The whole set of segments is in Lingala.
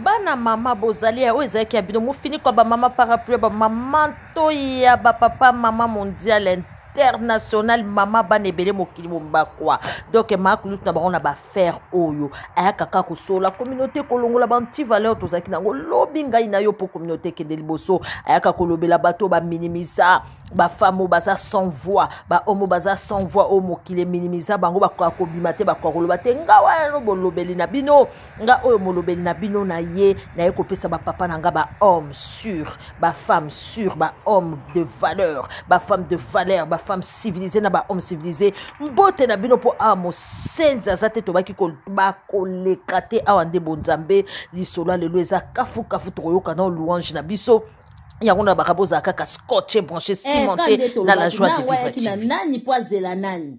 bana mama bozali ya oyo ezalaki ya bino mofiniko ya bamama parapluie ya bamama ntoi ya bapapa mama mondiale international mama bana ebele mokili mobimba kwa donk maa kulutu na bango na baaffaire oyo ayaka kaka kosolola communauté kolongola banti valeur tozalaki nango lobi ngai na yo mpo communauté ekende liboso ayaka kolobela bato oyo baminimisa bafame oyo baza sans voix bahomo baza sans voix oyo mokili eminimisa bango bakoka kobima te bakoka koloba te ngai wana no bolobeli na bino Nga oyo molobeli na bino na ye naye kopesa ba papa na nga ba homme sur ba femme sur ba homme de valeur ba femme de valeur ba femme civilise na ba homme civilise mbote na bino mpo awa mosenzi aza te tobaki bakoleka te awa nde bonzambe lisolo ya lelo eza kafu kafu tokoyoka na louange na biso yango na baka bozala kaka scotche branche eh, cimente na la joie de vivre nani mpo azela nani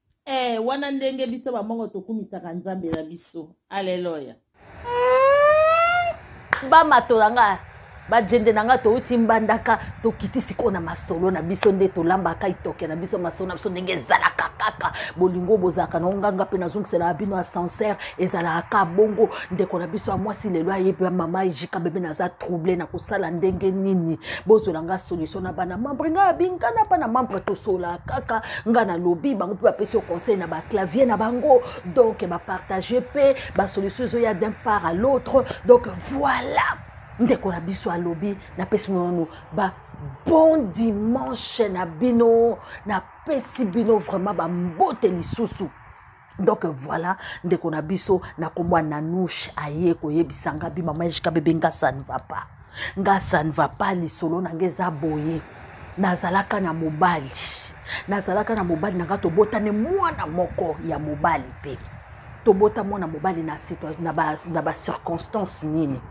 Eh, wana ndenge biso bamongo tokumisaka nzambe na biso aleloya hmm, bamato na nga bajende na nga touti mbandaka tokiti sikoyo na masolo na biso nde tolambaka itoke na biso masolo na biso ndenge ezalaka kaka bolingo bozalaka na onganga mpe nazongiselaka bino ascenseur ezalaka ka bongo ndeko na biso ya mwasi lelo ayebi mama ejika bebe naza trouble na kosala ndenge nini bozwela nga solution na bana membre ngai abinga na bana membre tosolaka kaka nga nalobi bango mpe bapesi yo conseil na baclavier na bango donc bapartage mpe basolution ezoya d'un part à l'autre donc voilà ndeko na biso alobi napesi monono ba bon dimanche na bino napesi bino vraiment bambote lisusu donc voilà ndeko na biso na kombo ya nanouche aye koyebisa nga bi mama ejika bebe nga ça ne va pas nga ça ne va pas lisolo na nga eza boye nazalaka na mobali nazalaka na mobali na nga tobotani mwana moko ya mobali mpe tobota mwana mobali na, na bacirconstance ba nini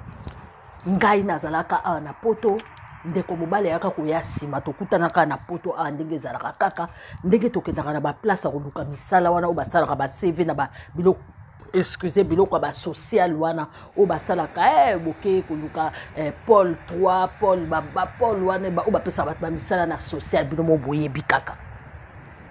ngai nazalaka awa na poto ndeko mobali ayaka koya nsima tokutanaka na poto awa ndenge ezalaka kaka ndenge tokendaka na baplace ya koluka misala wana oyo basalaka bacv na babiloko excuse biloko ya basocial wana oyo basalaka e eh, bokei koluka eh, pole 3 pole bapole wana oyo bapesaka bato bamisala na social bino mo boyebi kaka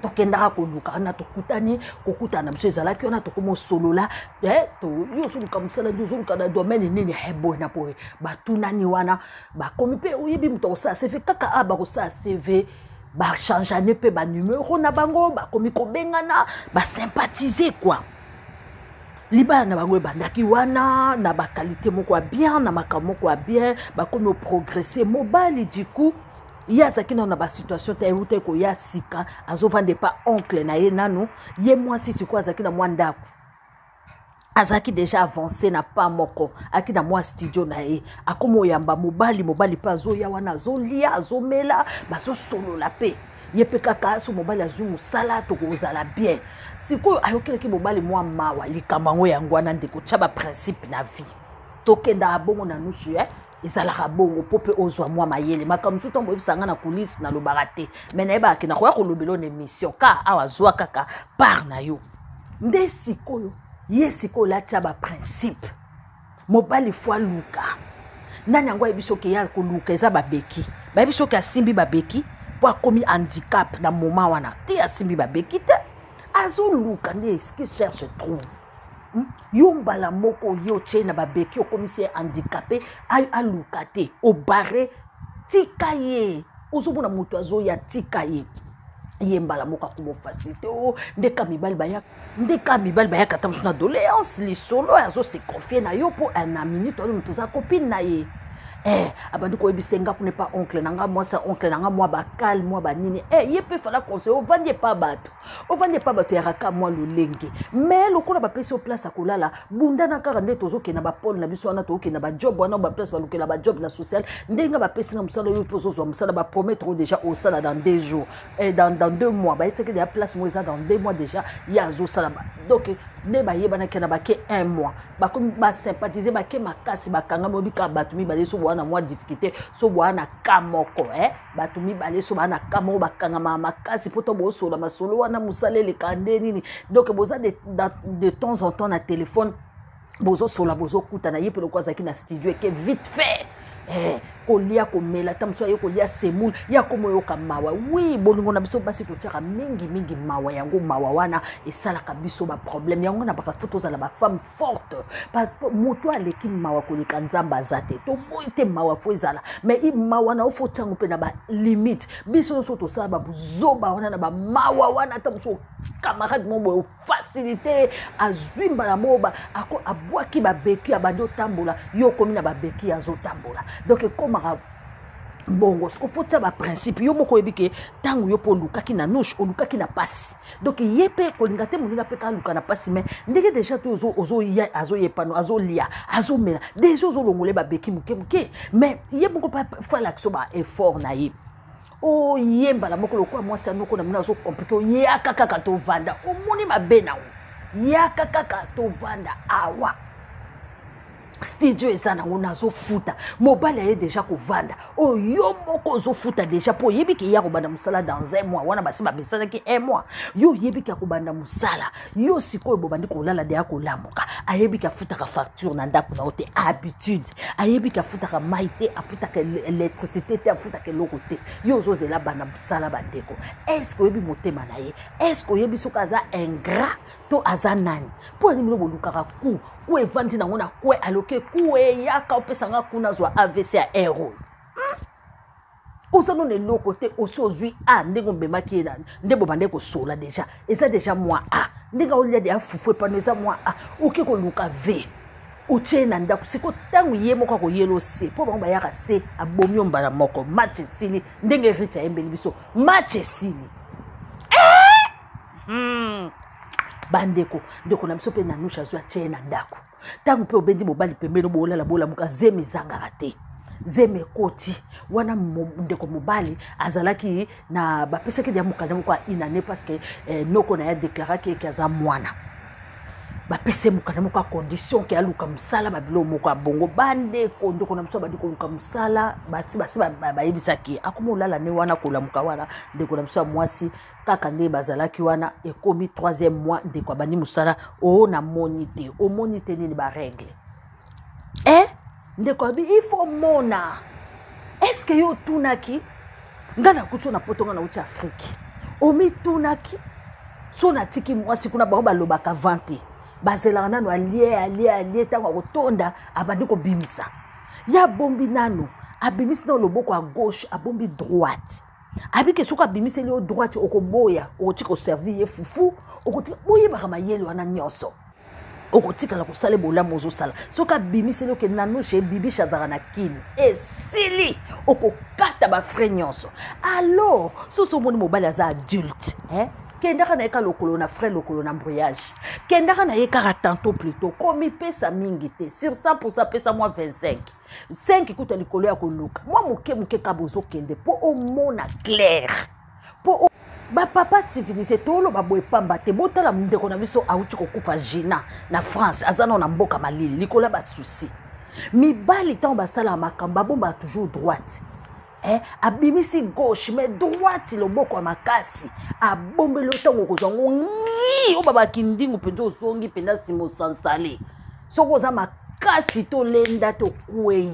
tokendaka koluka wana tokutani kokutana na biso ezalaki wana tokoma osolola eh, yo ozoluka mosala nde ozoluka na domaine nini he eh, boye na boye batunani wana bakomi mpe oyebi moto akosala cv kaka a ah, bakosala cv bachangeane mpe banumero na bango bakomi kobengana basympathize kua libala na bango ebandaki wana na bakalite moko ya bien na makambo moko ya bien bakomi oprogresse mobali du coup ye azalaki nano na basituation te ewutaki koya sika azovanda epa oncle na ye nano ye mwasi sikoyo azalaki na mwa ndako azalaki deja avance na pa moko aki na mwa studio na ye akoma oyamba mobali mobali mpe azoya wana azolia azomela bazosolola mpe ye mpe kaka so mobali azwi mosala tokozala bien sikoyo ayokelaki mobali mwa mawa likambo yango yango wana ndeko tya baprincipe na vie tokendaka bongo na nusu eh? ezalaka bongo mpo mpe ozwa mwa mayele makambo mosusu ntango boyebisa ngai na kulise nalobaka te mai nayebaka ke nakoya kolobela na émission ka awa zwa kaka part na yo nde sikoyo ye sikoyo latia baprincipe mobali fo aluka nani yango ayebi soki eya koluka eza babeki bayebi soki asimbi babeki mpo akomi handicap na moma wana te asimbi babeki te azoluka nde ce qui cherche trouve Hmm? yo mbala moko oye otye na babeki okomisi ye handikape aluka te obare tika ye ozomona moto azoya tika ye ye mbala moko akoma facilité o oh, nde ka mibali baya nde ka mibali bayaka ata mosu na doléance lisolo azoseconfie na yo mpo eh, na minute oyo moto oza kopine na ye eh, abandi koyebisa nga kuna epa oncle na nga mwasi ya oncle na nga mwa bakale mwa banini eh, ye mpe fala conseil ovandi epa bato ovandi epa bato ya raka mwa lolenge me lokola bapesi yo place ya kolala bundana kaka nde tozokende na bapole na biso wana tokokende na bajob wana baplace balukela bajob na social ndenge bapesi na mosala oyo mpe ozozwa mosala bapromettre deja osala dans deux jours eh, dans, dans deux mois bayesaki deja place moko eza dans deux mois deja ye azosala donc nde bayebanaki na bake un mois bakomi basympathize bake makasi bakangami obi kaka bato mibale so boa na mwa difficulté so boa na ka moko eh? bato mibale so baa na ka moko bakangamaka makasi mpo to bosola masolo wana mosala eleka nde nini donk boza de, de temps en temps na telefone bozosola bozokutana ye mpe lokola azalaki na studio eke vite fait eh, kolia komela ata mosusu aye kolia semoule ya komoyoka mawa wi bolingo na biso basi totyaka mingimingi mawa yango mawa wana esalaka biso baproblème yango na bakafu tozala bafemme forte parce que moto oyo aleki mawa koleka nzambe aza te toboyi te mawa fo ezala mais i mawa na yo fo ntango mpe na balimite biso nyonso tosala babuzoba wana na bamawa wana ata mosusu camarade moko boye ofasilite azwi mbala moko abwaki babeki abandi otambola yo okomi na babeki azotambola donc ekomaka bongo soko fo tya baprincipe yo moko oyebi ke ntango yo mpo olukaki na nushe olukaki na mpasi donc ye mpe kolinga te moninga mpe kaluka na mpasi mai ndenge deja to ozoya azoyepano azolia azomela deja ozolongole babeki moke moke mai ye moko mpe falakso ba effort na ye oye oh, mbala moko lokola mwasi ya noko na mino azokomplike oyaka kaka tovanda omoni mabe na yango yaka kaka tovanda awa studio eza nango nazofuta mobali aye deja kovanda oyo oh, yo moko ozofuta deja mpo oyebi ke ye akobanda mosala dans un mois wana basi bamesanaki un mois yo oyebi ke akobanda mosala yo sikoyo bobandi kolala deya kolamuka ayebi ke afutaka facture na ndako na yo te habitude ayebi ke afutaka mai te afutaka électricité te afutaka eloko te yo ozozela banda mosala bandeko estce oyebi motema na ye estce oyebi soki aza ingrat to aza nani mpo yanini bino bolukaka cour ku evandi nango na kue aloke kue yaka opesa nga kuna azwa avc ya air oyo oza nona eloko te osi ozwi a ndenge omemaki ye nani nde bobandaki kosola deja eza deja mwa a ndenge aolia deya fufu epano eza mwa a oke koluka v otie ye na ndako siko ntango ye moko akoyela ose mpo bango bayaka se abomi yo mbala moko match esili ndenge rite ayembeli biso match esili eh! hmm. bandeko ndeko na biso mpe nanusha azwi atye na ndako ntango mpe obendi mobali pembeni bolala bolamuka zemi ezangaka te zemi ekoti wana ndeko mobali azalaki na bapesaki dia mokanda moko ya inane parce que eh, noko na ye adeklaraki eke aza mwana bapesi ye mokanda moko ya condition ke aluka mosala babilo moko ya bongo bandeko ndeko na biso abandi koluka mosala basi basi bayebisaki ye akoma olala ne wana kolamuka wana ndeko na biso ya mwasi kaka nde bazalaki wana ekomi troisième mois ndeko abandi mosala o oh, namoni te omoni te nini baregle e eh? ndeko abi il faut omona estce yo otunaki ngai nakuti oyo na poto ngai nauti afrike omitunaki so natiki mwasi kuna bango balobaka vante bazelaka nano alie alie alie ntango akotonda abandi kobimisa ye abombi nano abimisi nao loboko ya gauche abombi droite abi ke soki abimiseli yo droite okoboya okotika koservir ye fufu okotika boyebaka mayele wana nyonso okotikala kosala bolamu ozosala soki abimiseli oke nanushe bibisha azalaka na kini esili okokata bafrai nyonso alors soso omoni mobali aza adulte eh? kendaka na ye ka lokolo na frais lokolo na mbriage kendaka na ye kaka tanto plutot komipesa mingi te sur 100 pourcent pesa mwa 25 5 kuta likolo ya koluka mwa moke moke ka bozokende mpo omona claire mpo bapapa civilise toloba boye pamba te botala ndeko na biso auti kokufa gina na france aza nao na mboka malili likolo ya basusi mibali ntango basalaka makambo babombaka toujours droite eh, abimisi gauche mais droite loboko ya makasi abombeli yo ntango okozwa ngo ngi oba bakindingu mpenza ozongi mpenza nsima osansale soki oza makasi tolenda tokwei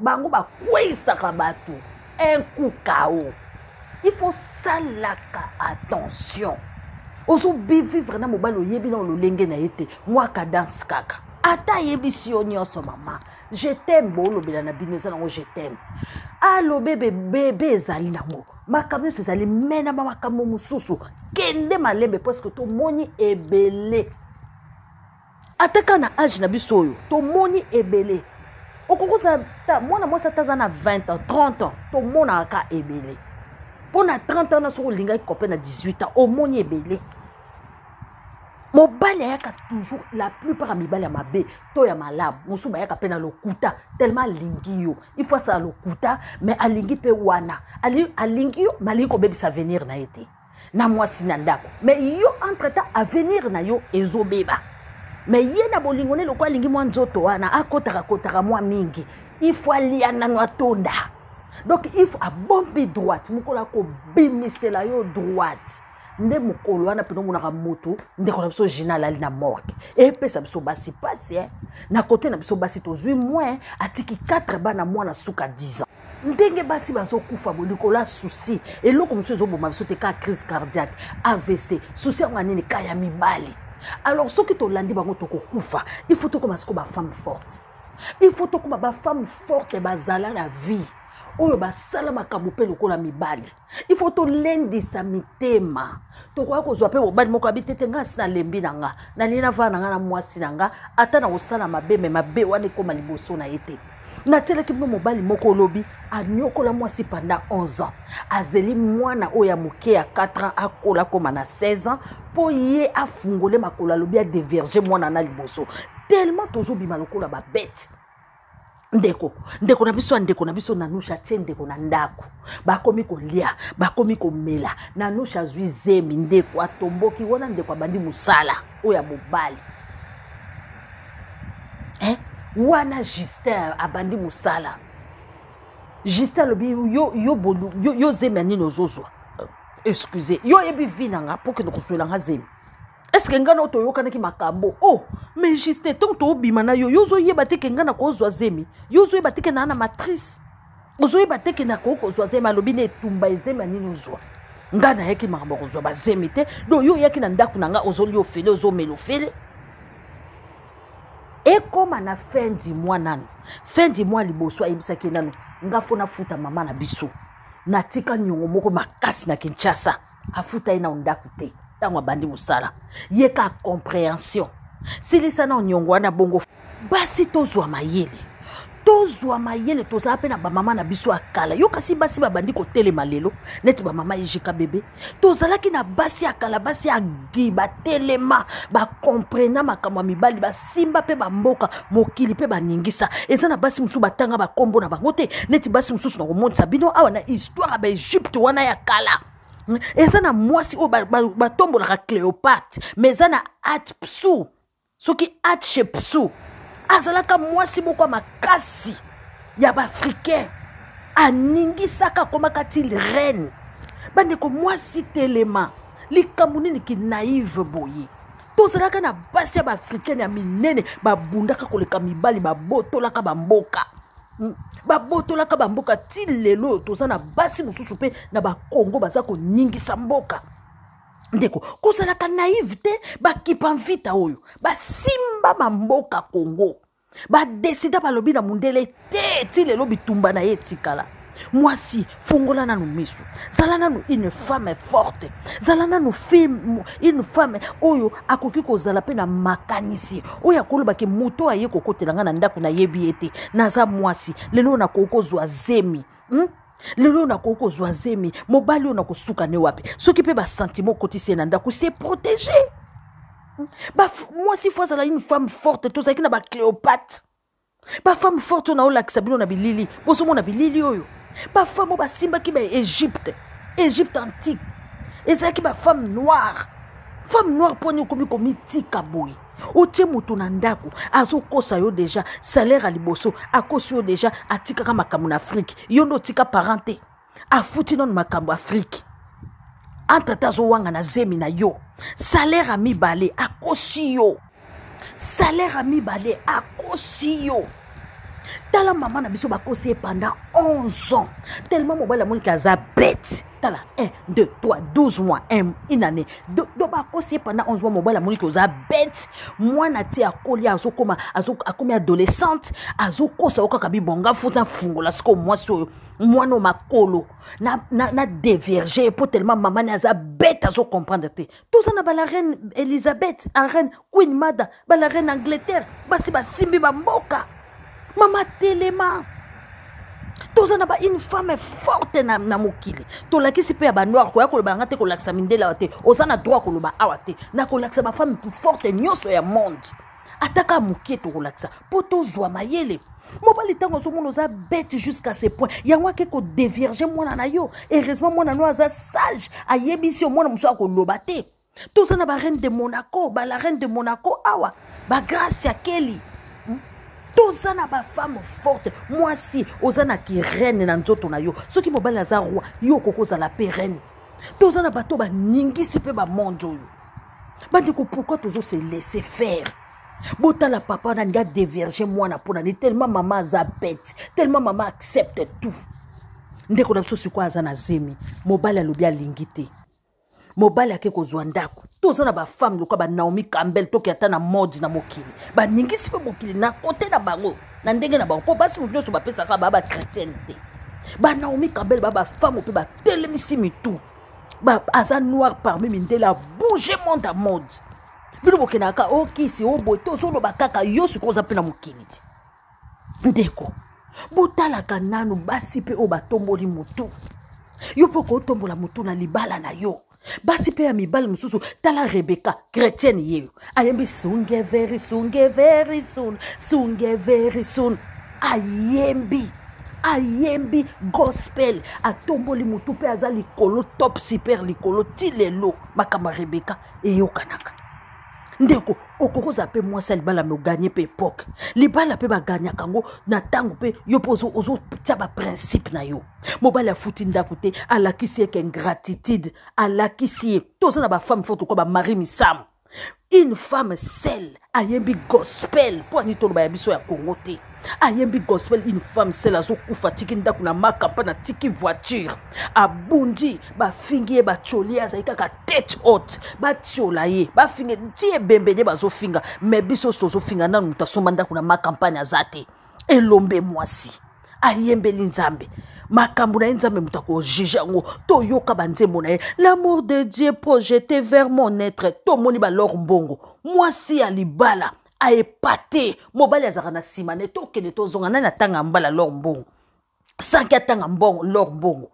bango bakweisaka bato un coup kao il faut salaka attention ozobivivre na mobali oyebi na ololenge na ye te mwa cadence kaka ata ayebisi yo nyonso mama je t'aime boolobela na bino eza nango je t'aime aloba ebe bebe ezali nango makambo nyonso ezali menama makambo mosusu kende malembe parceke tomoni ebele ata kaka na age na biso oyo tomoni ebele okoki kozala mwana mwasi ata aza na 20 ans 30 ans tomonaka ka ebele mpo na 30 ans na soki olingaki kope na 18 ans omoni ebele mobali ayaka toujours la plupart ya mibali ya mabe to ya malamu mosusu bayaka mpe na lokuta tellement alingi yo il faut asala lokuta mais alingi mpe wana alingi yo mais alingi kobebisa avenir na ye te na mwasi na ndako mais yo entre temps avenir na yo ezobeba me ye na bolingo ne lokola alingi mwa nzoto wana akotaka kotaka mwa mingi ifo alia nano atonda donc ifo abombi droite mokolo akobimisela yo droite nde mokolo wana mpena omonaka moto ndeko na biso gina alali na morgue epesa biso basi mpasi eh. na kote na biso basi tozwi moin atiki 4 bana mwana suka 10 ans ndenge basi bazokufa bo likolo ya susi eloko mosusu ezoboma biso te kaka crise cardiaque avc susi yango ya nini ka ya mibali alors soki tolandi bango tokokufa il faut tokoma sikoyo bafemme forte il faut tokoma bafemme forte bazala na vie oyo basala makambo mpe lokola mibali il faut tolendisa mitema tokoya kozwa mpe mobali moko abi tete ngai asi nalembi na nga nalingi navaa na ngai na mwasi na nga ata na kosala mabe me mabe wana ekóma liboso na ye te natyelaki bino mobali moko olobi anyokola mwasi pendant 11 ans azeli mwana oyo ya moke ya 4 ans akola akóma na 16 ans mpo ye afungole makolo alobi adeverge mwana na liboso tellement tozobima lokola babete ndeko ndeko na biso ya ndeko na biso nanusha atie ndeko na ndako bakomi kolia bakomi komela nanusha azwi zemi ndeko atomboki wana ndeko abandi mosala oyo ya mobali eh? wana justin abandi mosala justin alobi yo, yo, yo, yo, yo zemi ya nini ozozwa excuse yo oyebi vi na nga mpo kende kozwela nga zemi est ce que nga nao toyokanaki makambo o oh, mais juste ntango tobima na yo yo ozoyeba te ke nga nakozwa zemi yo ozoyeba te ke naa na matrice ozoyeba te ke nakoki kozwa zemi alobi na etumba ezemi ya nini ozwa nga nayaki makambo ya kozwa bazemi te donc yo oyaki na ndako na nga ozolia ofele ozomela ofele ekóma na fin du mois nanu fin du mois liboso ayebisaki ye nanu nga fo nafuta mama na biso natika niongo moko makasi na kinshasa afuta ye nao ndako te ntango abandi mosala ye ka comprehension silisa nao niongo wana bongo basi tozwa mayele tozwa mayele tozala mpe na bamama na biso ya kala yo kasi basi babandi kotelema lelo neti bamama ejika bebe tozalaki na basi ya kala basi ya gi batelema bakomprena makambo ya mibali bas Simba pe ba mboka, mokili pe ba ningisa. Eza na basi mususu batanga ba kombo na bango te, neti basi mususu na komonisa bino awa na histoire ya ba Egypte wana ya kala. Hmm? Eza na mwasi oyo batombolaka ba, ba Cleopatre, mais eza na Hatshepsut. Soki Hatshepsut azalaka mwasi moko ya makasi ya ba africain, aningisaka akomaka ti reine. Bandeko mwasi telema, likambo nini ki naive boye? tozalaka na basi ya baafrikaine ya minene babundaka koleka mibali babotolaka bamboka hmm. babotolaka bamboka ti lelo oyo toza na basi mosusu mpe na bakongo baza koningisa mboka ndeko kozalaka naive te bakipa mvita oyo basimba mamboka kongo Badesida balobi na mundele te ti lelo bitumba na ye etikala. Mwasi, fongola nanu misu. Zala nanu une femme forte. Zala nanu femme, une femme oyo akoki kozala pe na makanisi. Oyo akoloba ke moto aye kokotela nga na ndaku nayebi ye te. Naza mwasi, lelo nakoki kozwa zemi. hmm? lelo oyo nakoki kozwa zemi mobali oyo nakosuka ne wapi soki mpe basentiment okotisi ye na ndako se protege hmm? mwasi fo azala une femme forte tozalaki na bacléopate bafemme forte oyo naolakisa bino na bilili bozomona bilili oyo bafemme oyo basimbaki baegypte egypte antique ezalaki bafemme noire femme noire mpo ani okomi komitika boye otie moto na ndako azokosa yo deja salaire ya liboso akosi yo deja atikaka makambo na afrike yo nde otika parent te afuti nano makambo afrike entre ata azowanga na zemi na yo salaire ya mibale akosi yo salaire ya mibale akosi yo tala mama na biso bakosi ye pendant 11 ans tellement mobali amoniki aza bete tala 1 2 3 12 mois une année do bakosi ye pendant 11 mois mobali amoni ke oza bete mwana ti akoli azokoma akomi adolescente azokosa yo kaka bibonga futa afungola sikoyo mwasi oyo mwana oyo makolo na, na, na devierge ye mpo tellement mama ne aza bete azocomprendre te toza na bala reine elizabeth a reine queen mada bala reine angleterre basi basimbi bamboka mama telema toza na ba une femme forte na, na mokili tolakisi mpe ya banoir koya koloba yanga te kolakisa mindele awa te oza na droit koloba awa te na kolakisa bafemme forte nyonso ya monde ata kaka moke tokolakisa mpo tozwa mayele mobali ntango azomona oza bete jusqu'à ce point yango ake kodevierge mwana na yo heureusement mwana no aza sage ayebisi yo mwana mosusu akoloba te toza na bareine de monaco bala reine de monaco awa bagrace ya keli toza na bafemme forte mwasi oza na kirene na nzoto na yo soki mobali aza roi yo okoki ozala pe reine toza na bato baningisi mpe bamonde oyo bandeko pourquoi tozo se laisser faire botala papa wana alingi adeverge mwana mpo na nini tellement mama aza bete tellement mama accepte tout ndeko na biso sikoyo aza na zemi mobali alobi alingi te mobali ake kozwa ndako toza na bafemme lokola banaomi cambel toki ata na mode na mokili baningisi mpe mokili na kote na bango na ndenge na bango mpo basi moto nyonso bapesaka baa bachretienne te banaomi cambel baa bafemme mpe batelemisi mitu ba aza noir parmi mindele abouge monde a mode bino bokendaka o oh, kisi o oh, boye tozoloba kaka yo sikoyo oza mpe na mokili te ndeko botalaka nanu basi mpe oyo batomboli motu yo mpe okoki otombola motu na libala na yo basi mpe ya mibali mosusu tala rebeka kretiene yeyo ayembi sunge very sunge very soon sunge very soon ayembi ayembi gospel atomboli motu mpe aza likolo top super likolo ti lelo makambo ya rebeka eyokanaka ndeko okoki kozala mpe mwasi ya libala me oganye mpe epoke libala mpe baganyaka yango na ntango mpe yo mpe ozotya baprincipe na yo mobali afuti ndako te alakisi eke ingratitude alakisi ye toza na bafemme fo tokoba marie misamu une femme sel ayembi gospel mpo ani toloba ya biso ya kongo te ayembi gospel une femme sel azokufa atiki ndako na maka mpa na tiki voiture abundi bafingi ye batioli ye azali kaka tete haute batiola ye bafinga ti ebembe nde bazofinga me biso tozofinga nanu moto asomba ndako na makampani aza te elombe mwasi ayembeli nzambe makambo na ye nzambe moto akojuge yango toyoka banzembo na ye l'amour de dieu projete vers mon être tomoni balor mbongo mwasi ya libala aepate mobali azalaka na nsima ne tokende tozonga nani atanga mbala lor mbongo sanki atanga mbongo lor mbongo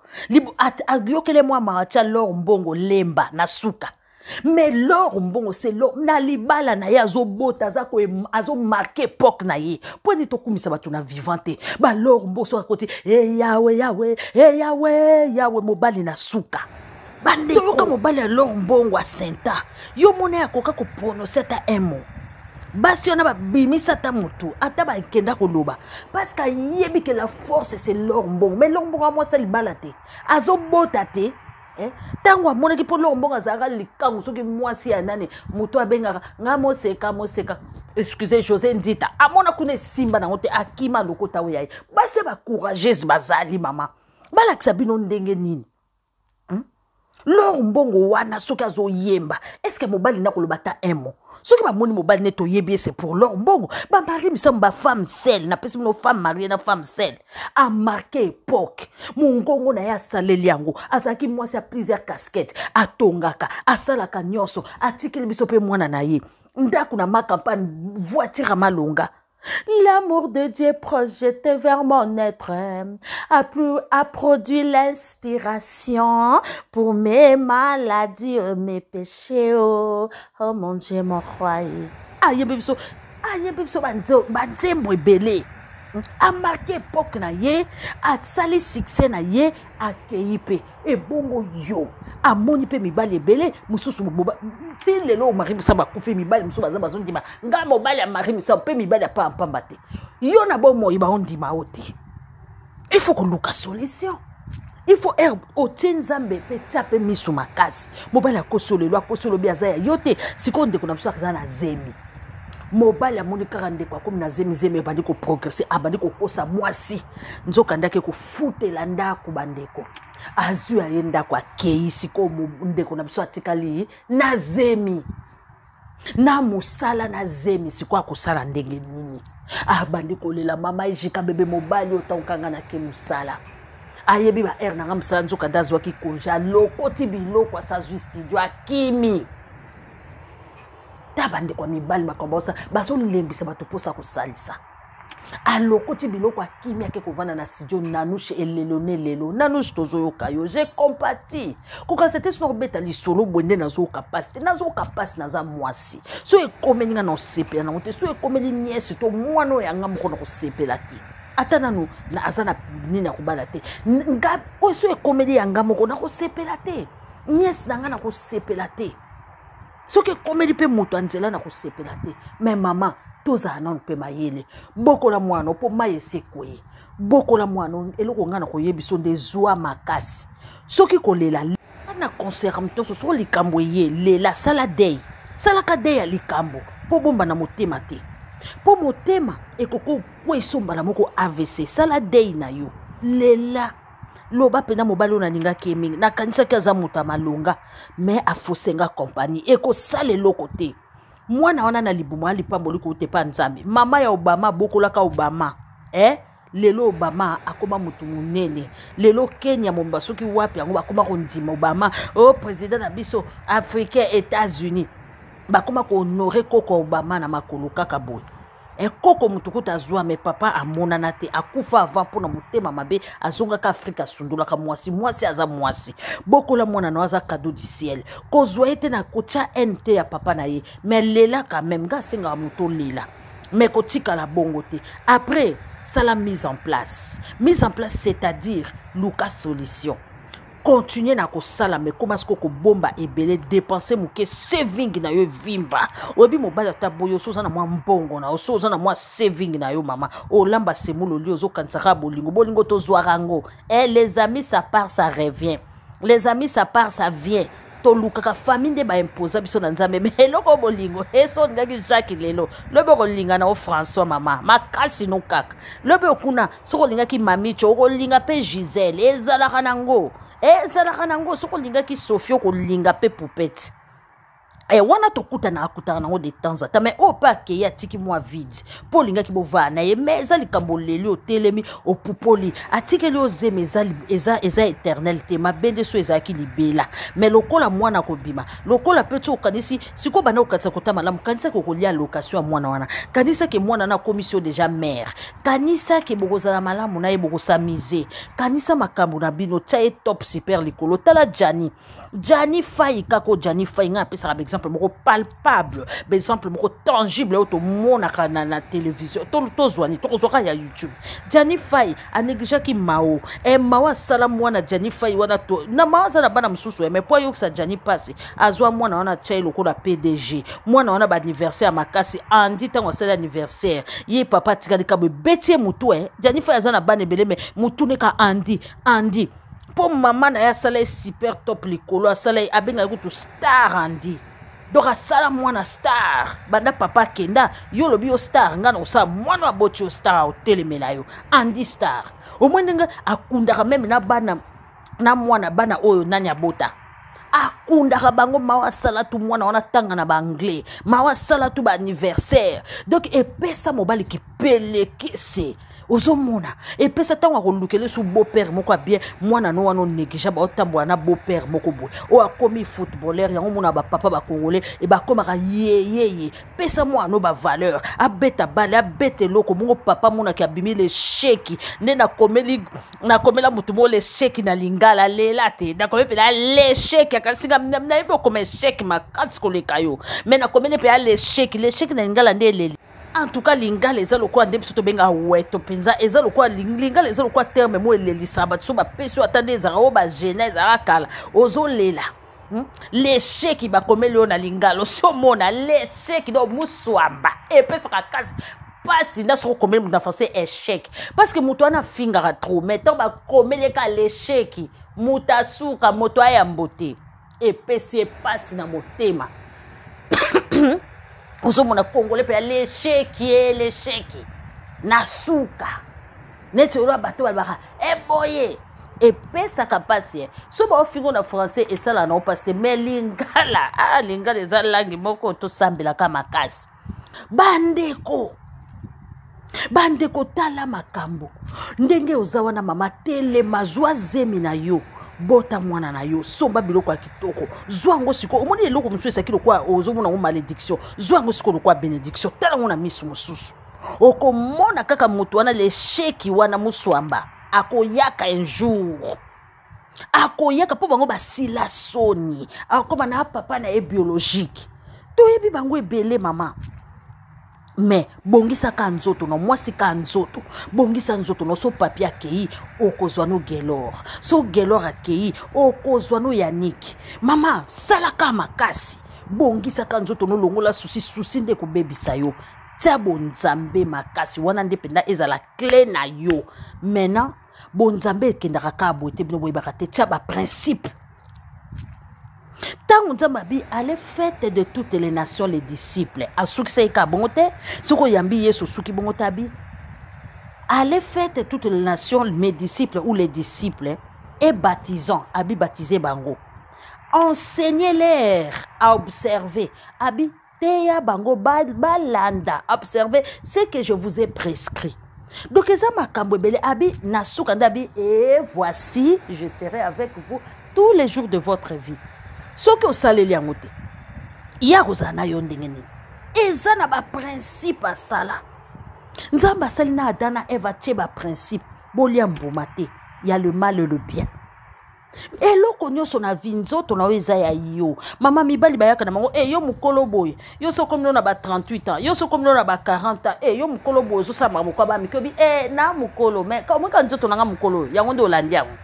ayokele mwa mawa tya lor mbongo lemba na suka mais lor mbongo se lor na libala na ye azobota azomarke epoke na ye mpo ete tokumisa bato na vivant te balor mbongo soki akoti eyawe yawe eyawe yawe mobali na suka Bande toyoka mobali ya lor mbongo asenta yo mona ye akoka koprononse ata un mot basi wana babimisa ata motu ata bakenda koloba parce que ayebi ke la force se lor mbongo mais lor mbongo amwasa libala te azobota te ntango eh? amonaki mpo lor mbongo azalaka likangu soki mwasi ya nani motu abengaka ngai moseka moseka excuse josé ndita amona kuna esimba nango te akima lokota oyo ya ye basi ya bacourageuse bazali mama balakisa bino ndenge nini hmm? lor mbongo wana soki azoyemba eske mobali na koloba ata un mot soki bamoni mobali neti oyebi ye se pour lor mbongo bamari misamu bafemme sel napesi bino femme marie na femme sel amarke epoke mongongo na ye asaleli yango azalaki mwasi ya plusieurs casquette atongaka asalaka nyonso atikeli biso mpe mwana na ye ndako na makampane voiture ya malonga L'amour de Dieu projeté vers mon être a, plus, a produit l'inspiration pour mes maladies, euh, mes péchés. Oh, oh mon Dieu, mon roi. ayembi biso ayembi biso banzembo ebele amarke epoke na ye asali succès na ye akei mpe ebongo yo amoni mpe mibali ebele mosusu ti lelo mari misamu akufi mibali mosusu baza bazondima nga mobali ya mari misamu mpe mibali apaa mpamba te yo na bomoi baondima yo te il faut koluka solution il faut herbe otie oh, nzambe mpe tia mpe miso makasi mobali akosi olelo akosi olobi aza ya yo te sikoyo ndeko na biso aza na zemi mobali amoni kaka ndeko akomi na zemizemi abandi koprogrese abandi kokosa mwasi nzoka ndaki futela ndako bandeko azwi aye ndako akei sikoyo ndeko na biso atikali na zemi na mosala na zemi sikoyo akosala ndenge nini abandi ah, kolela mama ejika bebe mobali otankanga na ke mosala ayebi ba aire na nga mosala nzoka nde azwaki konje alokoti biloko asa azwi studio akimi ta bandeko ya mibali makambo baosa bazolembisa bato mposa kosalisa alokoti biloko akimi ake kovanda na studio nanushe elelo na elelo nanushe tozoyoka yo je compati kokanisa te soki nakobeta lisolo boye nde nazoyoka mpasi te nazoyoka mpasi naza mwasi soki ekomeli ngai na kosepela nango te soki ekomeli niesi to mwana oyo yanga moko na kosepela te ata nanu aza na nini ya kobala te nga oyo soki ekomeli yanga moko na kosepela te niesi na ngai na kosepela te soki ekomeli mpe moto ya nzela na kosepela te me mama tozala nano mpe mayele bokola mwana mpo mai esekwei bokola mwana eloko ngai na koyebiso nde zwa makasi soki kolela na concert nyonso soko likambo eye lela sala dei salaka dei ya likambo mpo bomba na motema te mpo motema ekoki okweso mbala moko avc sala dei na yo lela loba mpena mobali oyo nalingaki ye mingi nakanisaki aza moto ya malonga me afose nga kompani ekosala eloko te mwana wana na libumu alipamboli kouta epa nzambe mama ya obama abokolaka obama eh? lelo obama akoma moto monene lelo kenya momba soki wapi yango bakoma kondima obama o oh, president na biso africain états-unis bakoma kohonore koko obama na makolo kaka boye Eh, koko moto kuta azwa me papa amonana te akufa ava mpo na motema mabe azongaka afrika asundolaka mwasi mwasi aza mwasi bokola mwana na aza cadeau du ciel kozwa ye te na kotya nt ya papa na ye me lela quand même nga asengaka moto olela me kotikala bongo te après sala mise en place mise en place c'est-à-dire luka solution continuer na kosala me koma siko kobomba ebele depense moke saving na yo evimba oyebi mobali ata boye oso oza na mwa mbongo na oso oza na mwa saving na yo mama olamba semolo oli ozokanisaka bolingo bolingo tozwaka yango e eh, les amis ça part ça revient les amis ça part ça vient tolukaka famille nde baimposa biso na nzambe me eloko bolingo esi olingaki jacques lelo lobi okolingana o françois mama makasi no kaka lobi okuna soki olingaki mamicho okolinga mpe gisele ezalaka nango ezalaka nango soki olingaki sophie okolinga mpe poupete e eh, wana tokutana akutaka nango de temps ata mai oyo mpe akei atiki mwa vide mpo olingaki bovaa na ye mai eza likambo oleli otelemi opupoli atikeli yo zemi eza, eza, eza éternel te mabe nde so ezalaki libela mai lokola mwana akobima lokola mpe ti okanisi sikoyo banda kokanisa kota malamu kanisaki okolia location ya mwana wana kanisaki mwana wana akomisi yo deja mare Kanisa ke bokozala malamu na ye, bokosamise. Kanisa makambo na bino, tia ye top super likolo. Tala Jani. Jani Fayi kako Jani Fayi nga apesaka ba exemple moko palpable, ba exemple moko tangible oyo tomonaka na, na television. To tozwa ni tokozwaka ya YouTube. Jani Fayi a negligeaki Mao. Eh Mao asala mwana Jani Fayi wana to na Mao aza na bana mosusu eh, mais po ayokisa Jani pasi azwa mwana wana atya ye lokola pdg mwana wana baaniversaire ya makasi andi ntango asali aniversaire ye papa atikali kabo ebeti ye motu e janifa aza na bana ebele me motune ka andi andi mpo mama na ye asala ye super top likolo asala ye abenga ye kutu star andi donc asala mwana star banda papa akenda yo olobi yo star ngai na kosala mwana aboti yo star akotelemela yo andi star omoi ndenge akundaka meme na bana na mwana bana oyo nani abota akundaka bango mawa asala tu mwana wana tanga na baanglais mawa asala tu baanniversaire donk epesa mobali kipelekese ozomona epesa ntango akolukele su beau-père moko ya bien mwana no wana onegligeable otambola na beau-père moko boye oyo akomi footballeur yango mona bapapa bacongolais e bakomaka yeyeye pesa mwana no bavaleur abeta bale abeta eloko mongo papa amonaki abimi lesheki nde nakomeli nakomela motu moko lesheki na lingala lela te nakomi mpela lesheki akasi nayebi okoma esheki makasi koleka yo me nakomeli mpela lesheki lesheki na lingala nde eleli en tout cas lingala eza lokola nde biso tobengaka weto mpenza eza lokola lingala eza lokola terme mo elelisa bato so bapesi oyo ata nde ezalaka oyo bagenèse aka kala ozolela Hmm? lesheki bakomeli yo na lingalo si omona lesheki donc muswamba epesaka kasi mpasi nda soki okomeli moto na français echec parce que moto wana afingaka trop mais ntango bakomeli ye ka lesheki moto asuka moto ayambo te epesi ye mpasi na motema ozomona congolais mpe ya lesheki ye lesheki na suka neti oloba bato balobaka eboye eh, epesaka mpasi eh. so baofingo na français esalaka nango mpasi te mais lingala ah, lingala eza langi moko tosambelaka makasi bandeko bandeko tala makambo ndenge oza wana mama telema zwa zemi na yo bota mwana na yo somba biloko ya kitoko zwa yango sikoyo omoni eloko mosusu esaki lokola ozomona yango malédiction zwa yango sikoyo lokola bénédiction tala yango na miso mosusu okomona kaka moto wana lesheki wana moswamba akoyaka un jour akoyaka mpo bango basila soni akoma na papa na ye biologique toyebi bango ebele mama me bongisa ka nzoto no mwasi ka nzoto bongisa nzoto no so papi akei okozwa no gelor so gelor akei okozwa no yaniki mama salaka makasi bongisaka nzoto no longola susi susi nde ekobebisa yo Tia bonzambe makasi wana nde mpenza ezala cle na yo maintenant bonzambe ekendaka kaka boye te bino boyebaka te tia baprincipe ntango nzambe abi ale fete de toutes les nations les disciples asukisa ye kaka bongo te soki oyambi yesu osuki bongo te abi ale fete toutes les nations mes disciples ou les disciples et baptisant abi baptise bango enseignez leur à observer abi teya bango balanda ba observe ce que je vous ai prescrit donc eza makambo ebele abi na suka nde abi e voici je serai avec vous tous les jours de votre vie soki osaleli yango te ye akozala na yo ndenge nini eza na baprincipe asala nzambe asali na ada na eve atie baprincipe bolia mbuma te ya le mal le bien eloko nyonso na vi nzoto na yo eza ya yo mama mibali bayaka na bango e eh, yo mokolo boye yo so okomi na ba 38 ans yo so okomi na ba 40 ans e eh, yo mokolo boye ozosala makambo kwa bamiki obi e na mokolo mai omweka nzoto na nga mokolo oyo yango nde olandi yango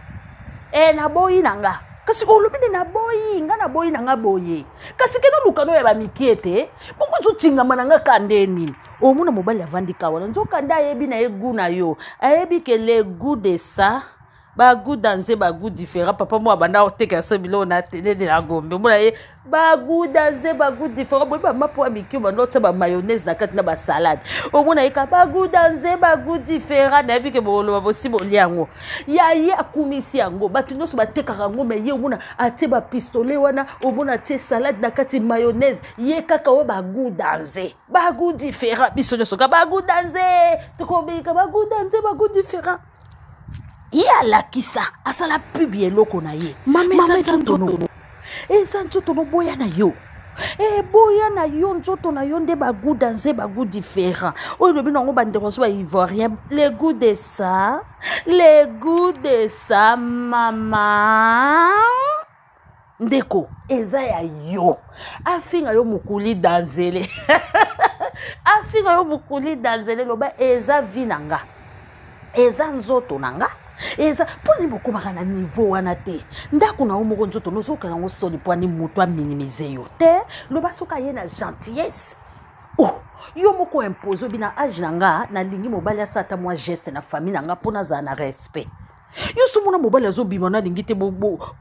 e naboyi na nga kasi olobi nde naboyi nga naboyi na nga boye kasi kena lukano ya bamiki ete bongo ozotingama na nga ka nde nini omona mobali avandi kawana nzokande ayebi na ye gu na yo ayebi ke le gout de ça ba gout danze ba gout différent papa moko abanda koteka so biloko na tene de la gombe omona ye ba gout danze ba gout différent boyebi bamapo ya mike obanda otya ba mayonnaise na kati na ba salade omona ye ka ba gout danze ba gout différent nayebi ke boloba bosi bolia yango ya ye akumisi yango bato nyonso batekaka yango me ye omona atie ba pistolet wana omona atie salade na kati mayonnaise ye kaka oyo ba gout danze ba gout différent biso nyonso ka ba gout danze tokobika ba gout danze ba gout différent ye alakisa asala pub ya eloko na ye mama eza ntono eza nzoto noboya na yo eboya eh, na yo nzoto na yo nde bagout danze bagout différent oyo elobi nango bandeko so baivoirien le gout de ça le gout de ça mama ndeko eza ya yo afinga yo mokuli danzele afinga yo mokuli danzele loba eza vi na nga eza nzoto na nga eza mpo nini bokomaka na niveau wana te ndako na yo moko nzoto nozokela yango soni mpo ani moto aminimise yo te loba soki aye na gentillesse oh, yo moko impose obi na age na nga nalingi mobali asala ata mwa geste na famille na nga mpo nazala na respect yo so mona mobali azobima na alingi te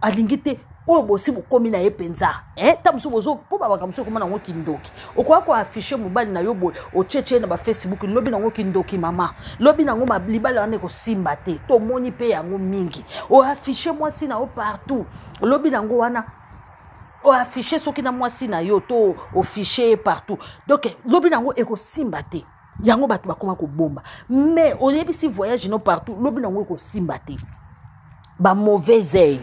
alingi te oyo bosi bokomi na ye mpenza eh, ntango mosusu bozo mpo babaka mosusu ekoma nango kindoki okoya koafishe mobali na yo boye otyetye na bafacebook lobi nango kindoki mama lobi nango libali wana ekosimba te tomoni mpe yango mingi oafishe mwasi na yo partout lobi nango wana oafishe soki na mwasi na yo to ofishe ye partout donk lobi nango ekosimba te yango bato bakoma kobomba mais oyebisi voyage no partout lobi nango ekosimba te bamauvais œil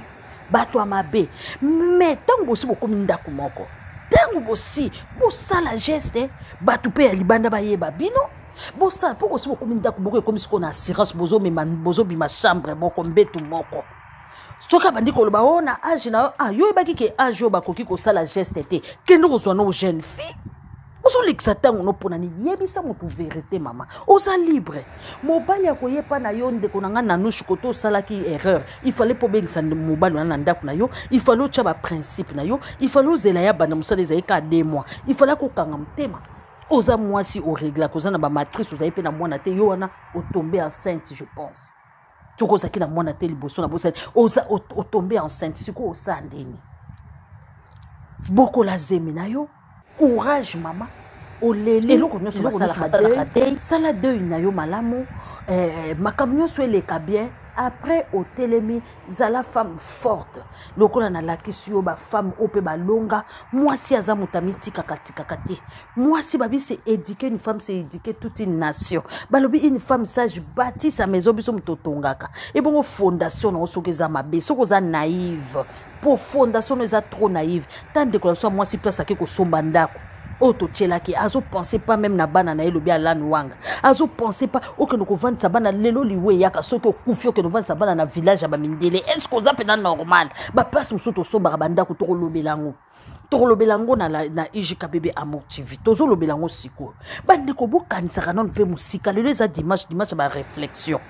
bato ya mabe mais ntango bosi bokomi ndako moko ntango bosi bosala geste bato mpe ya libanda bayeba bino bosala mpo bosi bokomi ndako moko ekomi sikoyo na assurance bozomema bozobima chambre moko mbetu moko soki abandi koloba o oh, na age na yo ah, yo oyebaki ke age oyo bakoki kosala geste te kende kozwa no jeune fille ozolekisa ntango no mpona nini yebisa motu verité mama oza libre mobali akoye epa na yo ndeko na ngai nanushu kote osalaki erreur ifale mpo obengisa mobali wana na ndako na yo ifale otya baprincipe na yo ifale ozela ya banda mosala ezali kaka de mois ifale akokanga motema oza mwasi oreglaka oza na bamatrice ozali mpe na mwana te yo wana otombe enceinte je pense soki ozalaki na mwana te liboso na bosani oza otombe enceinte sikoyo osaa ndeni bokola zemi na yo courage mama oleli eloko nyonso basalaka te sala deuil na yo malamu eh, makambo nyonso eleka bien après otelemi zala femme forte lokola nalakisi yo bafemme oyo mpe balonga mwasi aza moto amitikaka tikaka te Mwasi babi se eduquer une femme se eduquer toute une nation. Balobi une femme sage bâtit sa maison biso moto otongaka. Ebongo fondation na soki eza mabe, soki oza naïve. Po fondation eza trop naïve. Ta ndeko na biso mwasi place ake kosomba ndako. oyo totyelaki azo pense pas meme na bana na ye lobi alan wanga azo pense pas okende kovandisa bana lelo liwa eyaka soki okufi okende kovandisa bana na village ya bamindele est ce que oza mpena normal baplace mosusu tosombaka bandako tokolobela yango tokolobela yango na, na ijkbb amour tv tozolobela yango sikoyo bandeko bokanisaka nano mpe mosika lelo eza dimanche dimanche ya baréflexion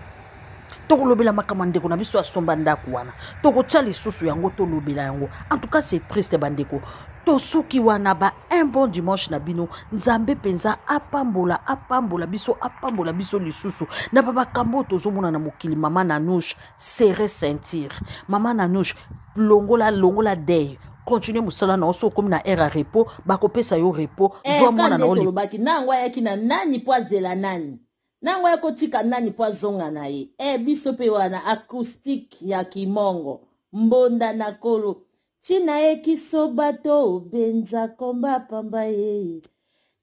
tokolobela makambo ya ndeko na biso asomba ndako wana tokotya lisusu yango tolobela yango en tout cas c'est triste bandeko tosuki wana ba un bon dimanche na bino nzambe mpenza apambola apambola biso apambola biso lisusu na bamakambo oyo tozomona na mokili mama nanouche serre ceinture mama nanouche longola longola deye continue mosala na yo so okomi na aire ya repos bakopesa yo repos eh, zwa mwana na olobaki na yango ayaki na nani mpo azela nani na yango ayaki kotika nani mpo azonga na ye e biso mpe wana acoustique ya kimongo mbonda na kolo ntina ekiso bato obenza komba pamba ye